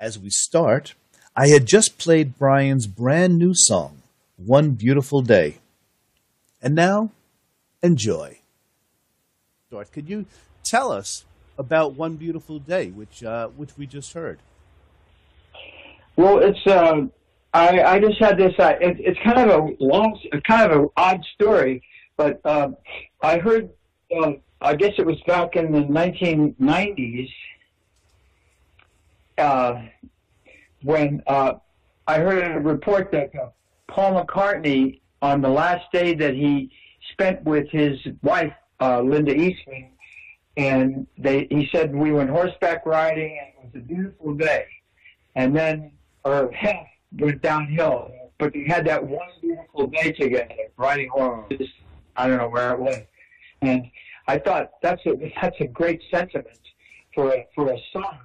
As we start, I had just played Brian's brand new song, One Beautiful Day. And now, enjoy. Stuart, could you tell us about One Beautiful Day, which, uh, which we just heard? Well, it's uh, I, I just had this. Uh, it, it's kind of a long, kind of an odd story, but uh, I heard. Uh, I guess it was back in the 1990s uh, when uh, I heard a report that uh, Paul McCartney, on the last day that he spent with his wife uh, Linda Eastman, and they he said we went horseback riding and it was a beautiful day, and then our health went downhill. But we had that one beautiful day together, riding horses. I don't know where it was, and I thought that's a that's a great sentiment for a, for a song